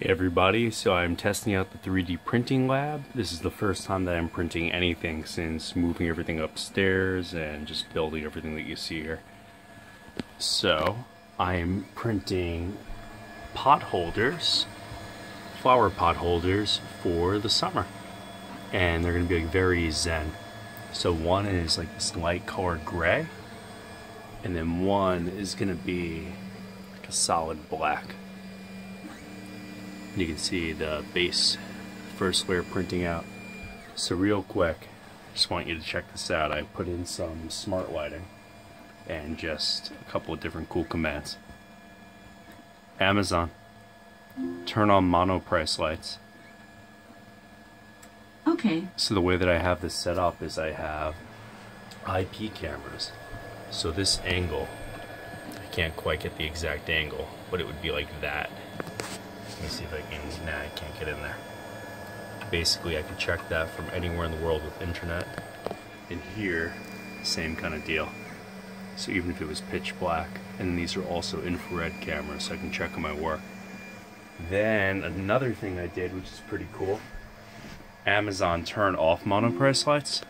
Hey everybody, so I'm testing out the 3D printing lab. This is the first time that I'm printing anything since moving everything upstairs and just building everything that you see here. So, I'm printing pot holders, flower pot holders for the summer. And they're to be like very zen. So one is like this light colored gray, and then one is to be like a solid black. You can see the base first layer printing out. So real quick, just want you to check this out. I put in some smart lighting and just a couple of different cool commands. Amazon, turn on monoprice lights. Okay. So the way that I have this set up is I have IP cameras. So this angle, I can't quite get the exact angle, but it would be like that. Let me see if I can, nah, I can't get in there. Basically, I can check that from anywhere in the world with internet. And here, same kind of deal. So even if it was pitch black, and these are also infrared cameras, so I can check on my work. Then another thing I did, which is pretty cool, Amazon turn off monoprice lights.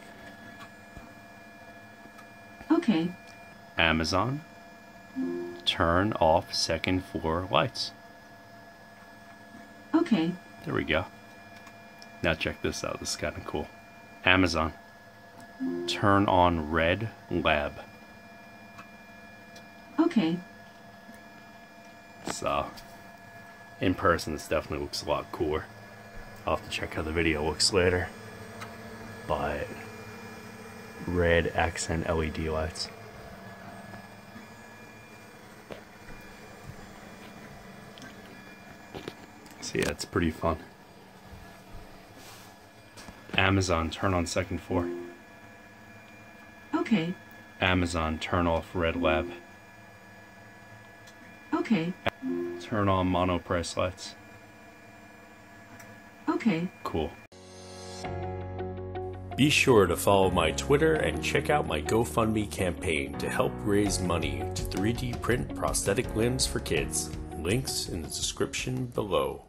Okay. Amazon turn off second floor lights. Okay. There we go. Now check this out. This is kind of cool. Amazon. Turn on red lab. Okay. So, in person, this definitely looks a lot cooler. I'll have to check how the video looks later. But, red accent LED lights. So yeah, it's pretty fun. Amazon, turn on second floor. Okay. Amazon, turn off red lab. Okay. Turn on monoprice lights. Okay. Cool. Be sure to follow my Twitter and check out my GoFundMe campaign to help raise money to 3D print prosthetic limbs for kids. Links in the description below.